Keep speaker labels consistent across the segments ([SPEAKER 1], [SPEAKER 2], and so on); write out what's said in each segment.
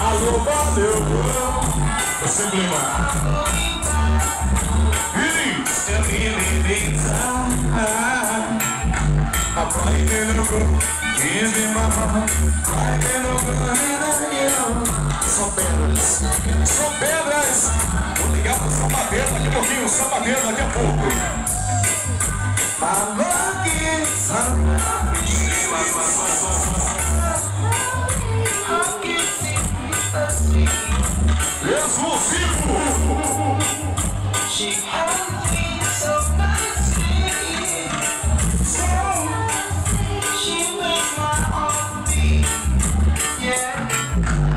[SPEAKER 1] Alô, valeu, Eu sempre lembrar. Iris, eu me lembrar. A praia no grupo, give me my heart. Praia no grupo, São pedras, são pedras. Vou ligar pro sapateiro daqui a pouquinho, sapateiro daqui a pouco. Que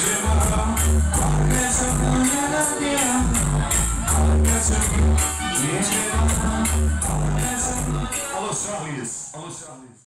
[SPEAKER 2] So
[SPEAKER 1] Olá, Charles. Olá, Charles.